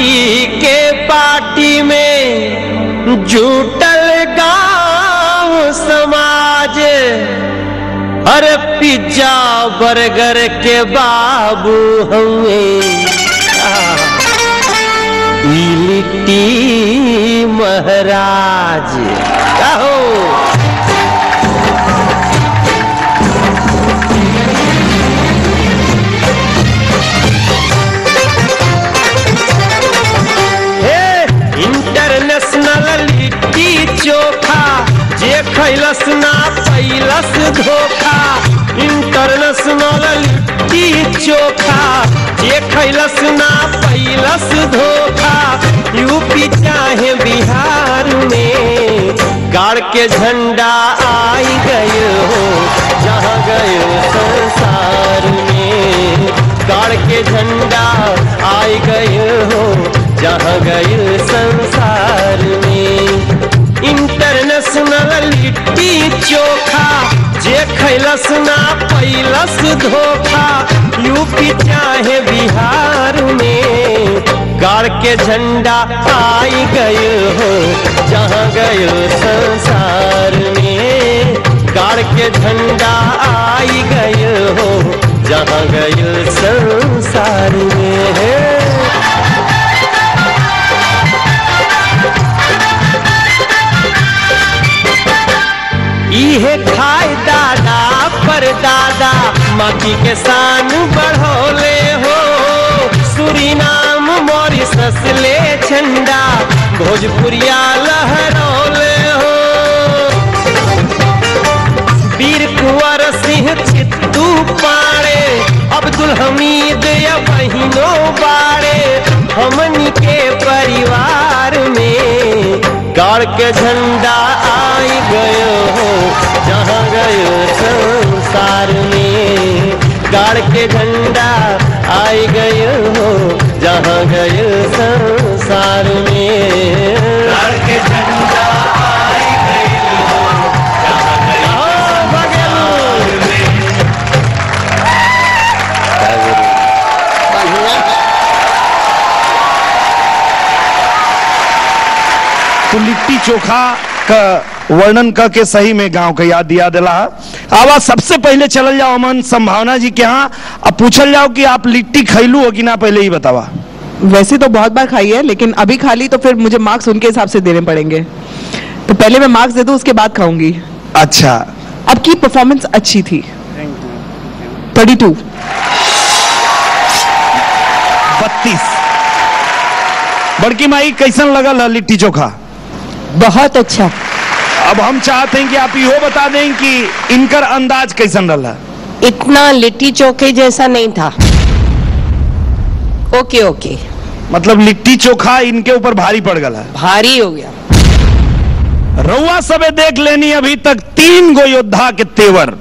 Party के party में जुटल गाँव समाज। अरे पिज्जा बर्गर के बाबू हमें लिट्टी महाराज। कहो धोखा इंटरनेशनल लिट्टी चोखा। जे खैलस ना, पैलस धोखा। यूपी चाहे बिहार में, गाड़ के झंडा आई गए हो, जहाँ गए संसार में। गाड़ के झंडा आई गए हो, जहाँ गए संसार में। इंटरनेशनल लिट्टी चोखा जे खैलस ना पैलस धोखा, यूपी चाहे बिहार में। गाड़ के झंडा आई गए हो, जहाँ गए संसार में। गाड़ के झंडा आई गए हो, जहाँ गए संसार में। है इहे पर दादा माटी के शान बढ़ोले हो। सुरीनाम मॉरिसस ले झंडा, भोजपुरिया लहरौले हो। वीर कुंवर सिंह चित्तू पाड़े, अब्दुल हमीद या बहिनो बाड़े, हमनी के परिवार में। गाड़ के झंडा आई गयो हो, जहाँ गयो संसार में गाड़ के झंडा आई गयो हो जहाँ गयो संसार में। गाड़ के झंडा आई गयो जहाँ गयो संसार में तो लिट्टी चोखा का वर्णन क के सही में गाँव का याद दिया दिला। आवा सबसे पहले चलल जाओ अमन संभावना जी के यहाँ। अब पूछल जाओ कि आप लिट्टी खैलू हो कि ना पहले ही बतावा। वैसे तो बहुत बार खाई है लेकिन अभी खा ली तो फिर मुझे मार्क्स उनके हिसाब से देने पड़ेंगे। तो पहले मैं मार्क्स दे दूँ उसके बाद खाऊँगी। अच्छा। अब की परफॉर्मेंस अच्छी थी? थर्टी टू बत्तीस। बड़की माई कैसन लगल है लिट्टी चोखा? बहुत अच्छा। अब हम चाहते हैं कि आप यो बता दें कि इनकर अंदाज कैसा रहा इतना लिट्टी चोखे जैसा नहीं था। Okay okay. मतलब लिट्टी चोखा इनके ऊपर भारी पड़ गया भारी हो गया। रउआ सबे देख लेनी अभी तक तीन गो योद्धा के तेवर।